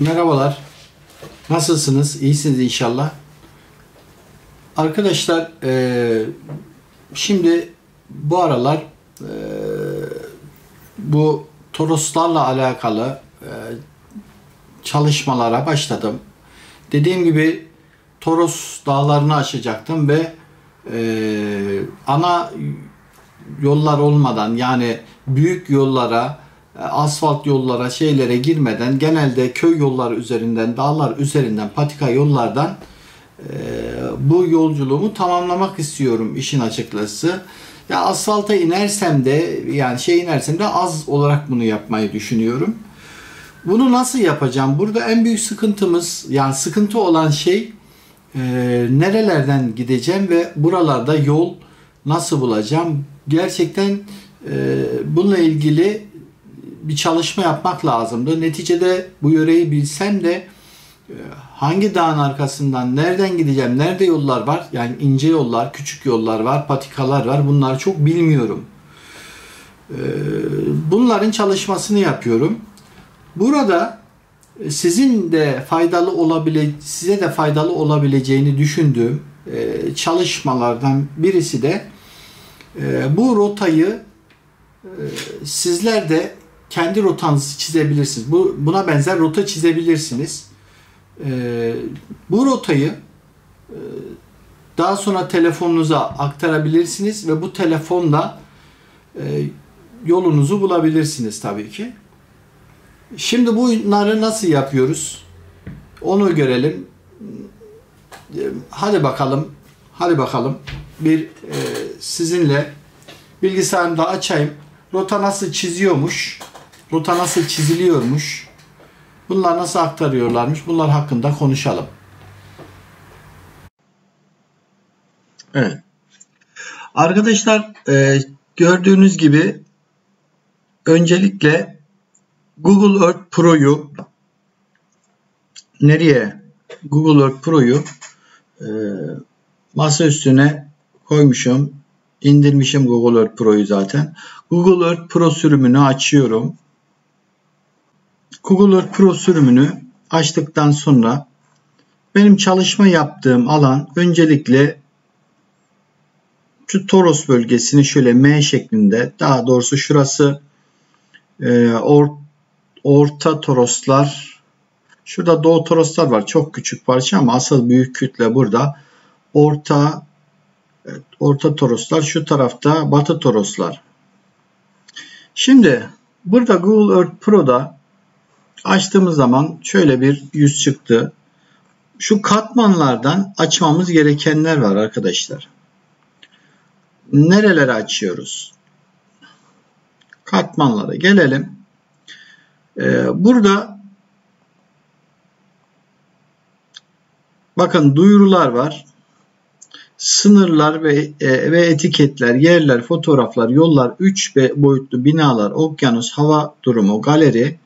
Merhabalar. Nasılsınız? İyisiniz inşallah. Arkadaşlar e, şimdi bu aralar e, bu Toroslarla alakalı e, çalışmalara başladım. Dediğim gibi Toros dağlarını aşacaktım ve e, ana yollar olmadan yani büyük yollara, asfalt yollara, şeylere girmeden genelde köy yolları üzerinden, dağlar üzerinden, patika yollardan e, bu yolculuğumu tamamlamak istiyorum işin açıkçası. Ya asfalta inersem de yani şey inersem de az olarak bunu yapmayı düşünüyorum. Bunu nasıl yapacağım? Burada en büyük sıkıntımız yani sıkıntı olan şey e, nerelerden gideceğim ve buralarda yol nasıl bulacağım? Gerçekten e, bununla ilgili bir çalışma yapmak lazımdı. Neticede bu yöreyi bilsem de e, hangi dağın arkasından nereden gideceğim, nerede yollar var? Yani ince yollar, küçük yollar var, patikalar var. Bunları çok bilmiyorum. E, bunların çalışmasını yapıyorum. Burada e, sizin de faydalı olabile size de faydalı olabileceğini düşündüğüm çalışmalardan birisi de bu rotayı sizler de kendi rotanızı çizebilirsiniz. Bu buna benzer rota çizebilirsiniz. E, bu rotayı e, daha sonra telefonunuza aktarabilirsiniz ve bu telefonla e, yolunuzu bulabilirsiniz tabii ki. Şimdi bunları nasıl yapıyoruz? Onu görelim. E, hadi bakalım. Hadi bakalım. Bir e, sizinle bilgisayarımda açayım. Rota nasıl çiziyormuş? Rota nasıl çiziliyormuş? Bunlar nasıl aktarıyorlarmış? Bunlar hakkında konuşalım. Evet. Arkadaşlar e, gördüğünüz gibi öncelikle Google Earth Pro'yu nereye Google Earth Pro'yu e, masa üstüne koymuşum. indirmişim Google Earth Pro'yu zaten. Google Earth Pro sürümünü açıyorum. Google Earth Pro sürümünü açtıktan sonra benim çalışma yaptığım alan öncelikle şu Toros bölgesini şöyle M şeklinde daha doğrusu şurası e, or, orta Toroslar şurada Doğu Toroslar var çok küçük parça ama asıl büyük kütle burada. Orta orta Toroslar şu tarafta Batı Toroslar. Şimdi burada Google Earth Pro'da Açtığımız zaman şöyle bir yüz çıktı. Şu katmanlardan açmamız gerekenler var arkadaşlar. Nerelere açıyoruz? Katmanlara gelelim. Ee, burada bakın duyurular var. Sınırlar ve, e, ve etiketler, yerler, fotoğraflar, yollar, 3 boyutlu binalar, okyanus, hava durumu, galeri,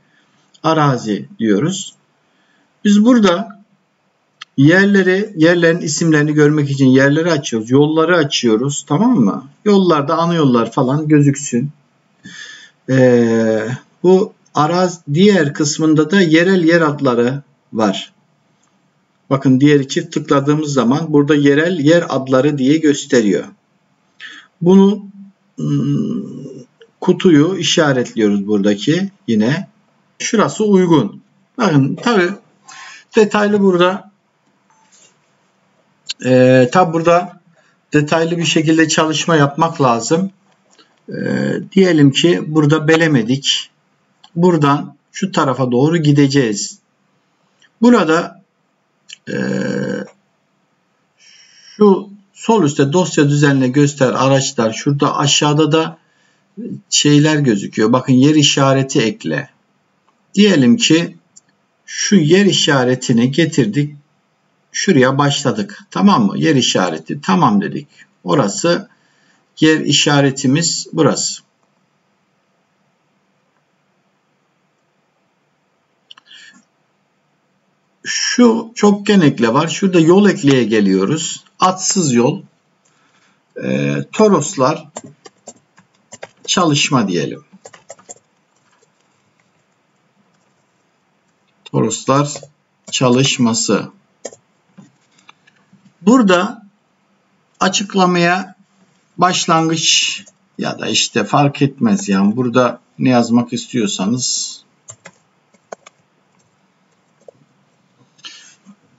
arazi diyoruz. Biz burada yerleri, yerlerin isimlerini görmek için yerleri açıyoruz. Yolları açıyoruz. Tamam mı? Yollarda ana yollar falan gözüksün. Ee, bu araz diğer kısmında da yerel yer adları var. Bakın diğeri çift tıkladığımız zaman burada yerel yer adları diye gösteriyor. Bunu hmm, kutuyu işaretliyoruz buradaki yine. Şurası uygun. Bakın tabi detaylı burada e, tabi burada detaylı bir şekilde çalışma yapmak lazım. E, diyelim ki burada belemedik. Buradan şu tarafa doğru gideceğiz. Burada e, şu sol üstte dosya düzenle göster araçlar. Şurada aşağıda da şeyler gözüküyor. Bakın yer işareti ekle. Diyelim ki şu yer işaretini getirdik. Şuraya başladık. Tamam mı? Yer işareti. Tamam dedik. Orası yer işaretimiz burası. Şu çokgen ekle var. Şurada yol ekleye geliyoruz. Atsız yol. E, toroslar çalışma diyelim. Toroslar çalışması. Burada açıklamaya başlangıç ya da işte fark etmez yani burada ne yazmak istiyorsanız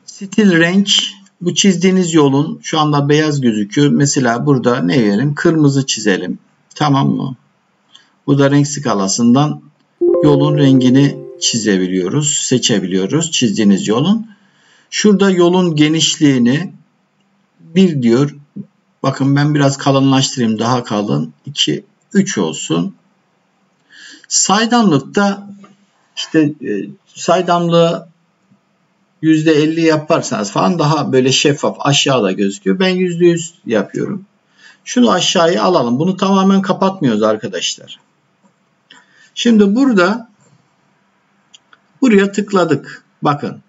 stil renk bu çizdiğiniz yolun şu anda beyaz gözüküyor. Mesela burada ne verelim? Kırmızı çizelim. Tamam mı? Bu da renk skalasından yolun rengini çizebiliyoruz, seçebiliyoruz çizdiğiniz yolun. Şurada yolun genişliğini bir diyor. Bakın ben biraz kalınlaştırayım daha kalın. 2, 3 olsun. Saydamlıkta işte e, saydamlığı %50 yaparsanız falan daha böyle şeffaf aşağıda gözüküyor. Ben %100 yapıyorum. Şunu aşağıya alalım. Bunu tamamen kapatmıyoruz arkadaşlar. Şimdi burada buraya tıkladık. Bakın.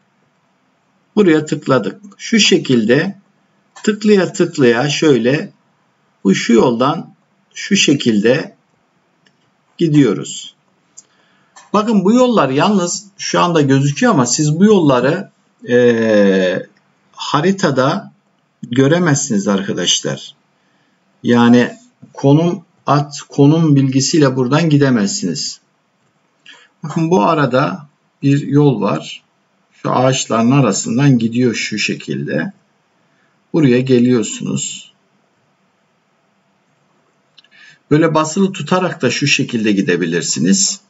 Buraya tıkladık. Şu şekilde tıklaya tıklaya şöyle bu şu yoldan şu şekilde gidiyoruz. Bakın bu yollar yalnız şu anda gözüküyor ama siz bu yolları e, haritada göremezsiniz arkadaşlar. Yani konum at konum bilgisiyle buradan gidemezsiniz. Bakın bu arada bir yol var. Şu ağaçların arasından gidiyor şu şekilde. Buraya geliyorsunuz. Böyle basılı tutarak da şu şekilde gidebilirsiniz.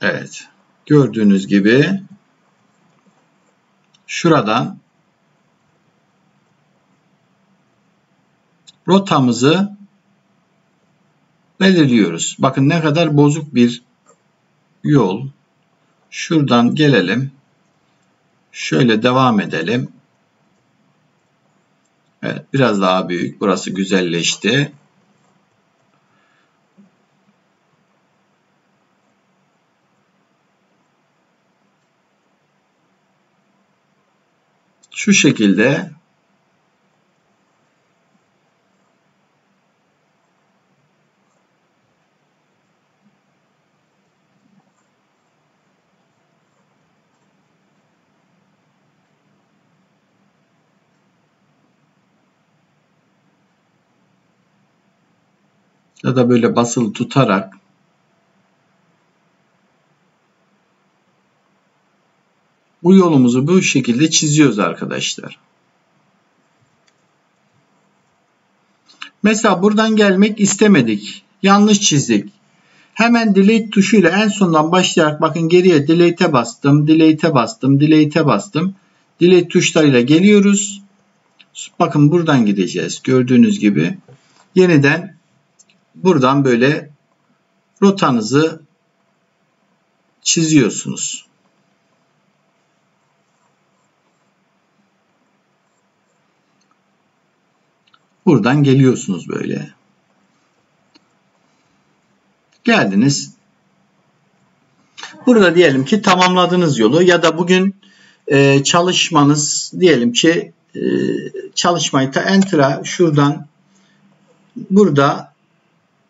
Evet. Gördüğünüz gibi şuradan rotamızı belirliyoruz. Bakın ne kadar bozuk bir yol. Şuradan gelelim. Şöyle devam edelim. Evet, biraz daha büyük. Burası güzelleşti. Şu şekilde ya da böyle basılı tutarak bu yolumuzu bu şekilde çiziyoruz arkadaşlar. Mesela buradan gelmek istemedik. Yanlış çizdik. Hemen delete tuşuyla en sondan başlayarak bakın geriye delete'e bastım, delete'e bastım, delete'e bastım. Delete tuşlarıyla geliyoruz. Bakın buradan gideceğiz. Gördüğünüz gibi yeniden buradan böyle rotanızı çiziyorsunuz. Buradan geliyorsunuz böyle. Geldiniz. Burada diyelim ki tamamladığınız yolu ya da bugün e, çalışmanız diyelim ki e, çalışmayı ta enter'a şuradan burada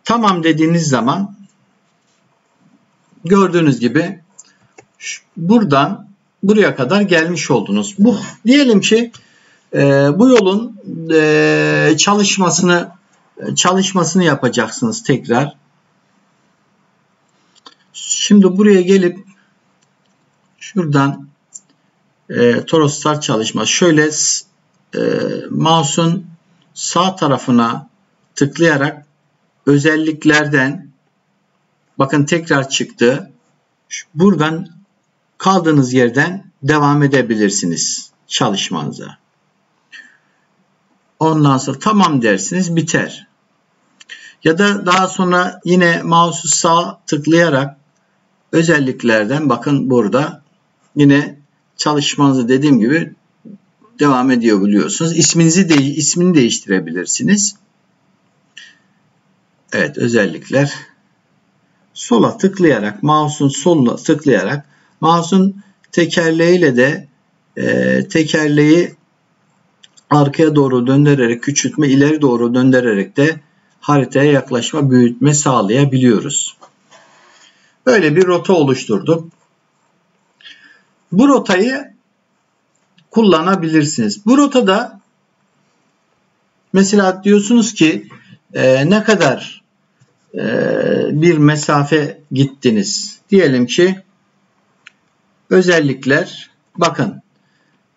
Tamam dediğiniz zaman gördüğünüz gibi buradan buraya kadar gelmiş oldunuz. Bu diyelim ki e, bu yolun e, çalışmasını çalışmasını yapacaksınız tekrar. Şimdi buraya gelip şuradan e, Toroslar çalışması şöyle e, mouse'un sağ tarafına tıklayarak özelliklerden bakın tekrar çıktı. Buradan kaldığınız yerden devam edebilirsiniz çalışmanıza. Ondan sonra tamam dersiniz biter. Ya da daha sonra yine mouse'u sağ tıklayarak özelliklerden bakın burada yine çalışmanızı dediğim gibi devam ediyor biliyorsunuz. İsminizi de ismini değiştirebilirsiniz. Evet özellikler. Sola tıklayarak mouse'un soluna tıklayarak mouse'un tekerleğiyle de e, tekerleği arkaya doğru döndürerek küçültme ileri doğru döndürerek de haritaya yaklaşma büyütme sağlayabiliyoruz. Böyle bir rota oluşturdum. Bu rotayı kullanabilirsiniz. Bu rotada mesela diyorsunuz ki e, ne kadar e, bir mesafe gittiniz. Diyelim ki özellikler bakın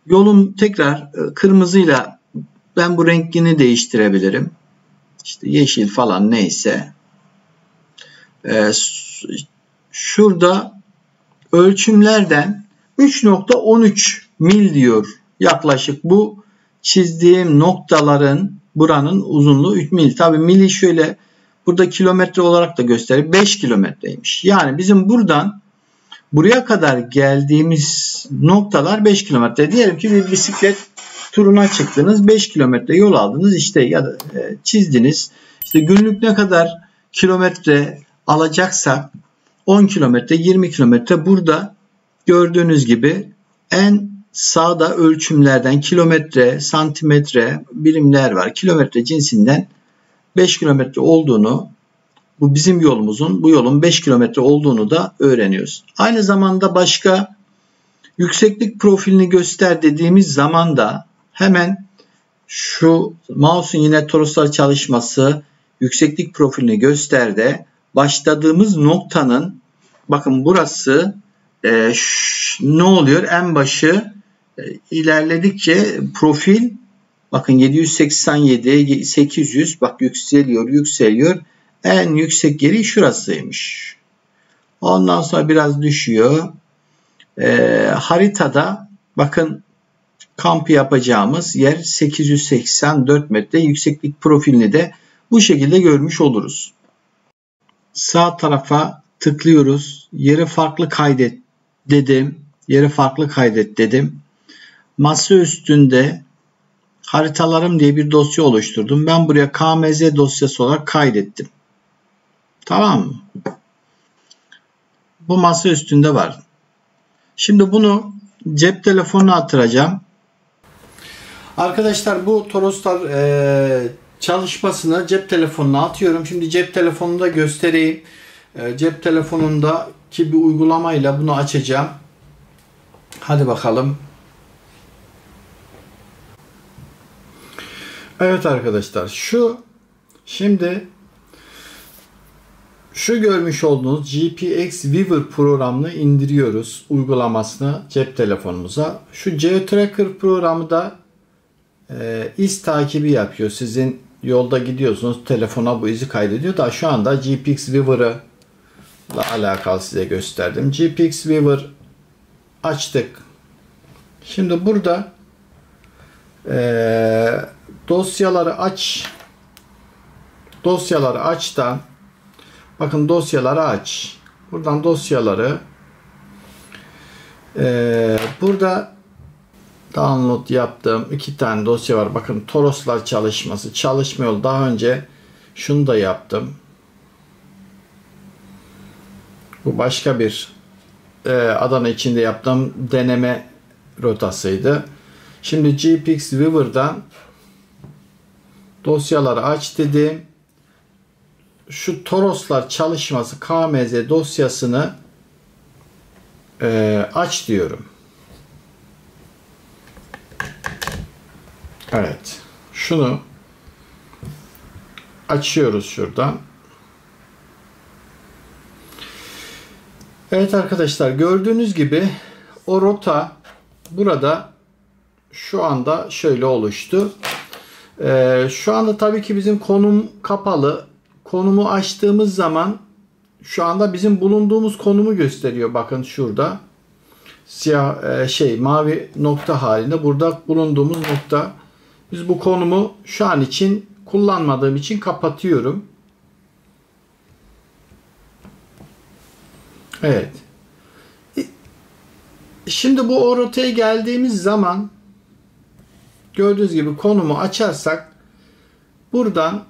yolum tekrar e, kırmızıyla ben bu renkini değiştirebilirim. İşte yeşil falan neyse. Ee, şurada ölçümlerden 3.13 mil diyor yaklaşık bu çizdiğim noktaların buranın uzunluğu 3 mil. Tabi mili şöyle burada kilometre olarak da gösterir 5 kilometreymiş. Yani bizim buradan buraya kadar geldiğimiz noktalar 5 kilometre. Diyelim ki bir bisiklet turuna çıktınız 5 kilometre yol aldınız işte ya da e, çizdiniz. İşte günlük ne kadar kilometre alacaksak 10 kilometre 20 kilometre burada gördüğünüz gibi en sağda ölçümlerden kilometre, santimetre birimler var. Kilometre cinsinden 5 kilometre olduğunu bu bizim yolumuzun bu yolun 5 kilometre olduğunu da öğreniyoruz. Aynı zamanda başka yükseklik profilini göster dediğimiz zaman da hemen şu mouse'un yine toroslar çalışması yükseklik profilini göster başladığımız noktanın bakın burası e, ne oluyor? En başı ilerledikçe profil bakın 787 800 bak yükseliyor yükseliyor. En yüksek yeri şurasıymış. Ondan sonra biraz düşüyor. E, haritada bakın kamp yapacağımız yer 884 metre yükseklik profilini de bu şekilde görmüş oluruz. Sağ tarafa tıklıyoruz. Yeri farklı kaydet dedim. Yeri farklı kaydet dedim. Masa üstünde haritalarım diye bir dosya oluşturdum. Ben buraya KMZ dosyası olarak kaydettim. Tamam mı? Bu masa üstünde var. Şimdi bunu cep telefonuna attıracağım. Arkadaşlar bu Toroslar e, çalışmasını cep telefonuna atıyorum. Şimdi cep telefonunda göstereyim. E, cep telefonundaki bir uygulamayla bunu açacağım. Hadi bakalım. Evet arkadaşlar şu şimdi şu görmüş olduğunuz GPX Weaver programını indiriyoruz uygulamasını cep telefonumuza. Şu GeoTracker programı da e, iz takibi yapıyor. Sizin yolda gidiyorsunuz telefona bu izi kaydediyor da şu anda GPX Weaver'ı ile alakalı size gösterdim. GPX Weaver açtık. Şimdi burada e, dosyaları aç dosyaları açtan bakın dosyaları aç. Buradan dosyaları e, burada download yaptığım iki tane dosya var. Bakın Toroslar çalışması çalışmıyor. Daha önce şunu da yaptım. Bu başka bir e, Adana içinde yaptığım deneme rotasıydı. Şimdi GPX Viewer'dan dosyaları aç dedim. Şu Toroslar çalışması KMZ dosyasını e, aç diyorum. Evet. Şunu açıyoruz şuradan. Evet arkadaşlar gördüğünüz gibi o rota burada şu anda şöyle oluştu. Ee, şu anda tabii ki bizim konum kapalı. Konumu açtığımız zaman şu anda bizim bulunduğumuz konumu gösteriyor. Bakın şurada siyah e, şey mavi nokta halinde burada bulunduğumuz nokta. Biz bu konumu şu an için kullanmadığım için kapatıyorum. Evet. Şimdi bu rotaya geldiğimiz zaman gördüğünüz gibi konumu açarsak buradan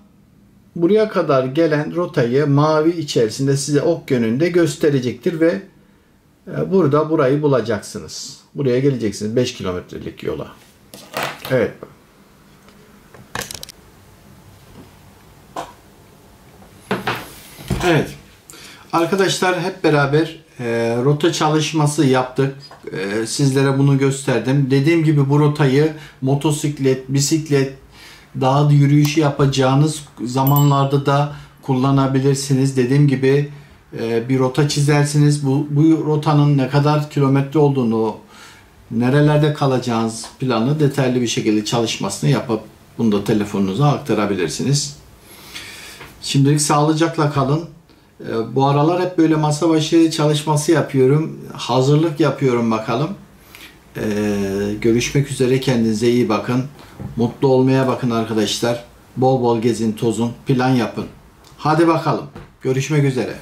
buraya kadar gelen rotayı mavi içerisinde size ok yönünde gösterecektir ve e, burada burayı bulacaksınız. Buraya geleceksiniz 5 kilometrelik yola. Evet. Evet. Arkadaşlar hep beraber e, rota çalışması yaptık. E, sizlere bunu gösterdim. Dediğim gibi bu rotayı motosiklet, bisiklet, dağ yürüyüşü yapacağınız zamanlarda da kullanabilirsiniz. Dediğim gibi e, bir rota çizersiniz. Bu, bu rotanın ne kadar kilometre olduğunu, nerelerde kalacağınız planı detaylı bir şekilde çalışmasını yapıp bunu da telefonunuza aktarabilirsiniz. Şimdilik sağlıcakla kalın. Ee, Bu aralar hep böyle masa başı çalışması yapıyorum. Hazırlık yapıyorum bakalım. Ee, görüşmek üzere. Kendinize iyi bakın. Mutlu olmaya bakın arkadaşlar. Bol bol gezin, tozun, plan yapın. Hadi bakalım. Görüşmek üzere.